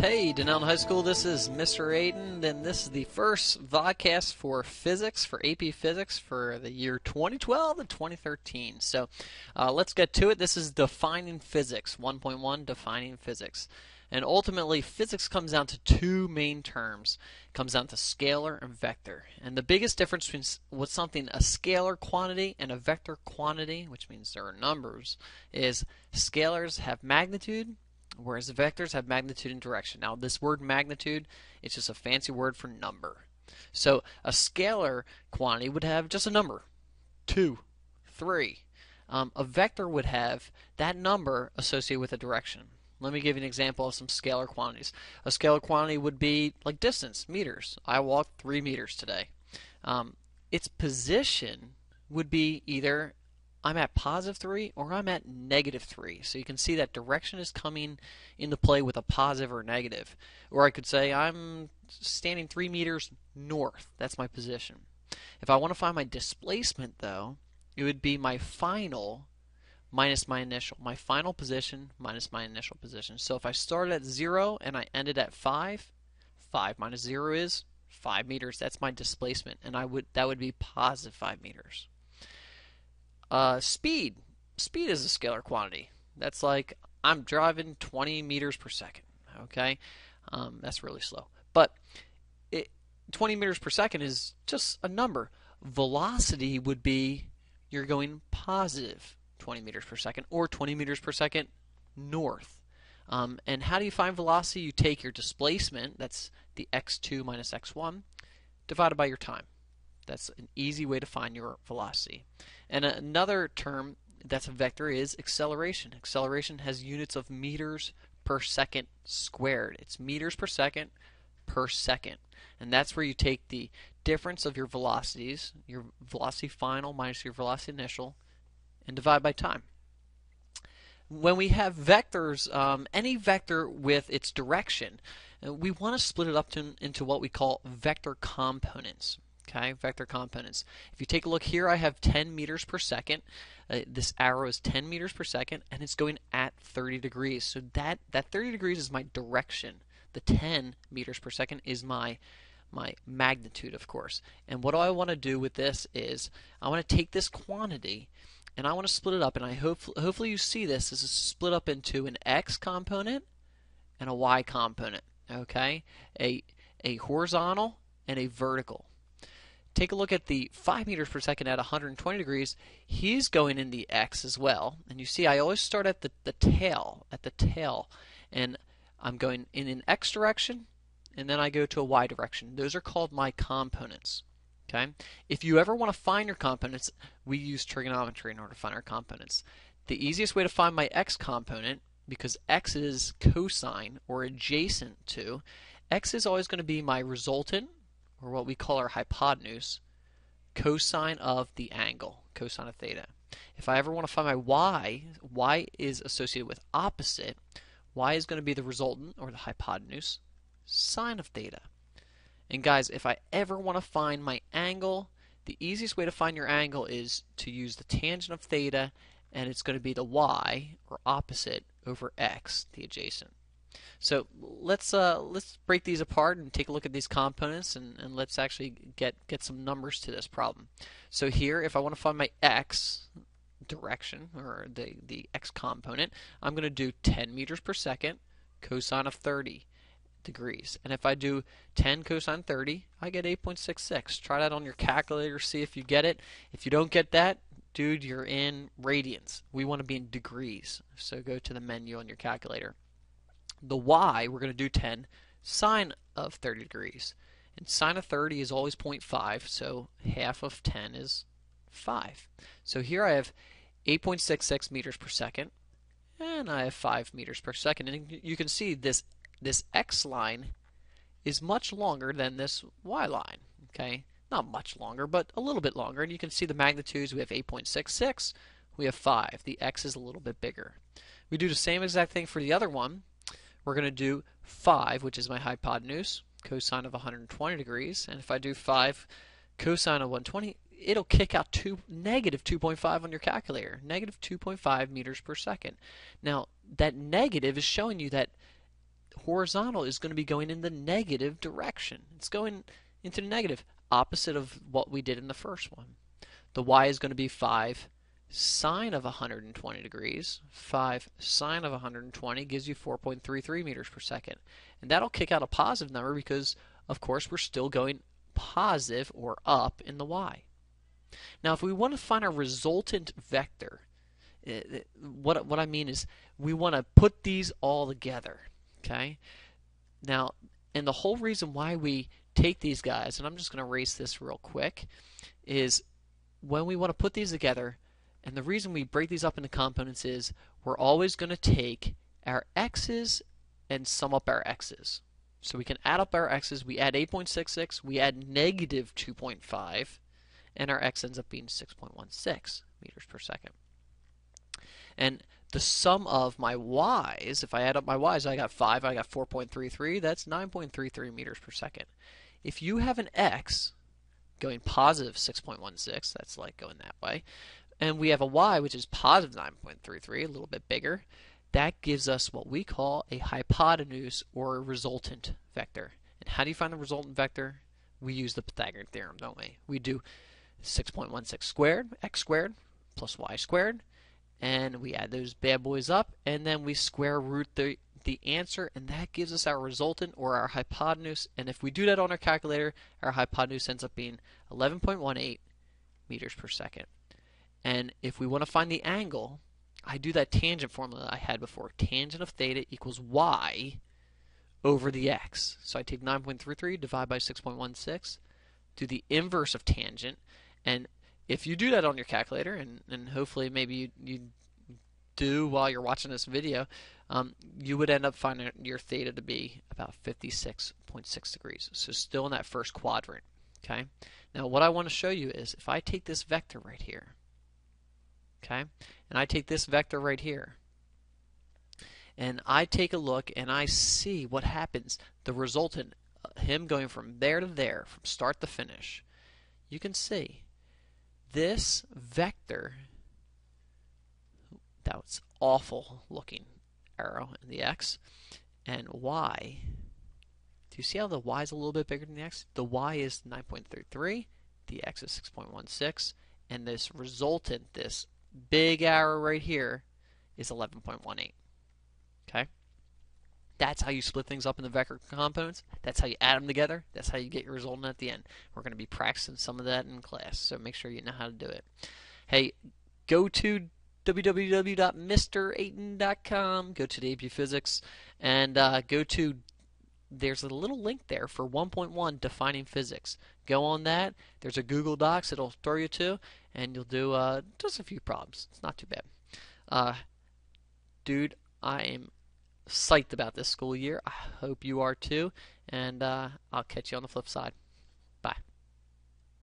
Hey, Denelton High School, this is Mr. Ayton, and this is the first vodcast for physics, for AP Physics, for the year 2012 and 2013. So uh, let's get to it. This is Defining Physics, 1.1, Defining Physics. And ultimately, physics comes down to two main terms. It comes down to scalar and vector. And the biggest difference between what's something a scalar quantity and a vector quantity, which means there are numbers, is scalars have magnitude whereas vectors have magnitude and direction. Now, this word magnitude is just a fancy word for number. So, a scalar quantity would have just a number 2, 3. Um, a vector would have that number associated with a direction. Let me give you an example of some scalar quantities. A scalar quantity would be like distance, meters. I walked 3 meters today. Um, its position would be either I'm at positive 3 or I'm at negative 3. So you can see that direction is coming into play with a positive or negative. Or I could say I'm standing 3 meters north. That's my position. If I want to find my displacement, though, it would be my final minus my initial. My final position minus my initial position. So if I started at 0 and I ended at 5, 5 minus 0 is 5 meters. That's my displacement. And I would that would be positive 5 meters. Uh, speed. Speed is a scalar quantity. That's like I'm driving 20 meters per second. Okay, um, that's really slow. But it, 20 meters per second is just a number. Velocity would be you're going positive 20 meters per second or 20 meters per second north. Um, and how do you find velocity? You take your displacement, that's the x2 minus x1, divided by your time. That's an easy way to find your velocity. And another term that's a vector is acceleration. Acceleration has units of meters per second squared. It's meters per second per second. And that's where you take the difference of your velocities, your velocity final minus your velocity initial, and divide by time. When we have vectors, um, any vector with its direction, uh, we want to split it up to, into what we call vector components okay, vector components. If you take a look here, I have 10 meters per second. Uh, this arrow is 10 meters per second, and it's going at 30 degrees. So that, that 30 degrees is my direction. The 10 meters per second is my my magnitude, of course. And what I want to do with this is I want to take this quantity and I want to split it up. And I hope hopefully you see this. This is split up into an x component and a y component. Okay, a a horizontal and a vertical take a look at the 5 meters per second at 120 degrees. He's going in the x as well. And you see I always start at the, the tail, at the tail. And I'm going in an x direction, and then I go to a y direction. Those are called my components. Okay? If you ever want to find your components, we use trigonometry in order to find our components. The easiest way to find my x component, because x is cosine or adjacent to, x is always going to be my resultant or what we call our hypotenuse, cosine of the angle, cosine of theta. If I ever want to find my y, y is associated with opposite. y is going to be the resultant, or the hypotenuse, sine of theta. And guys, if I ever want to find my angle, the easiest way to find your angle is to use the tangent of theta, and it's going to be the y, or opposite, over x, the adjacent. So let's uh, let's break these apart and take a look at these components and, and let's actually get get some numbers to this problem. So here, if I want to find my x direction or the the x component, I'm going to do 10 meters per second cosine of 30 degrees. And if I do 10 cosine 30, I get 8.66. Try that on your calculator, see if you get it. If you don't get that, dude, you're in radians. We want to be in degrees. So go to the menu on your calculator the y, we're going to do 10 sine of 30 degrees. And sine of 30 is always 0.5, so half of 10 is 5. So here I have 8.66 meters per second, and I have 5 meters per second. And you can see this, this x line is much longer than this y line. Okay, Not much longer, but a little bit longer. And you can see the magnitudes. We have 8.66, we have 5. The x is a little bit bigger. We do the same exact thing for the other one we're going to do 5, which is my hypotenuse, cosine of 120 degrees. And if I do 5 cosine of 120, it'll kick out two, negative 2.5 on your calculator. Negative 2.5 meters per second. Now, that negative is showing you that horizontal is going to be going in the negative direction. It's going into the negative, opposite of what we did in the first one. The y is going to be 5 sine of 120 degrees. 5 sine of 120 gives you 4.33 meters per second. And that'll kick out a positive number because, of course, we're still going positive or up in the y. Now, if we want to find a resultant vector, eh, eh, what, what I mean is we want to put these all together. Okay? Now, and the whole reason why we take these guys, and I'm just going to erase this real quick, is when we want to put these together, and the reason we break these up into components is we're always going to take our x's and sum up our x's. So we can add up our x's. We add 8.66, we add negative 2.5, and our x ends up being 6.16 meters per second. And the sum of my y's, if I add up my y's, I got 5, I got 4.33, that's 9.33 meters per second. If you have an x going positive 6.16, that's like going that way, and we have a y which is positive 9.33, a little bit bigger, that gives us what we call a hypotenuse or a resultant vector. And how do you find the resultant vector? We use the Pythagorean theorem, don't we? We do 6.16 squared, x squared, plus y squared, and we add those bad boys up, and then we square root the, the answer, and that gives us our resultant or our hypotenuse. And if we do that on our calculator, our hypotenuse ends up being 11.18 meters per second. And if we want to find the angle, I do that tangent formula I had before. Tangent of theta equals y over the x. So I take 9.33, divide by 6.16, do the inverse of tangent, and if you do that on your calculator, and, and hopefully maybe you, you do while you're watching this video, um, you would end up finding your theta to be about 56.6 degrees. So still in that first quadrant. Okay. Now what I want to show you is if I take this vector right here, okay, and I take this vector right here, and I take a look and I see what happens, the resultant, uh, him going from there to there, from start to finish, you can see this vector, that was awful looking arrow in the x, and y, do you see how the y is a little bit bigger than the x? The y is 9.33, the x is 6.16, and this resultant, this big arrow right here, is 11.18. Okay? That's how you split things up in the vector components. That's how you add them together. That's how you get your result at the end. We're going to be practicing some of that in class, so make sure you know how to do it. Hey, go to www.mrayton.com, go to the AP Physics, and uh, go to there's a little link there for 1.1 defining physics. Go on that. There's a Google Docs it'll throw you to, and you'll do uh, just a few problems. It's not too bad. Uh, dude, I am psyched about this school year. I hope you are too. And uh, I'll catch you on the flip side.